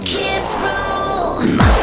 kids rule.